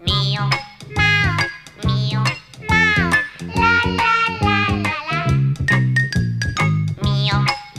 Meow.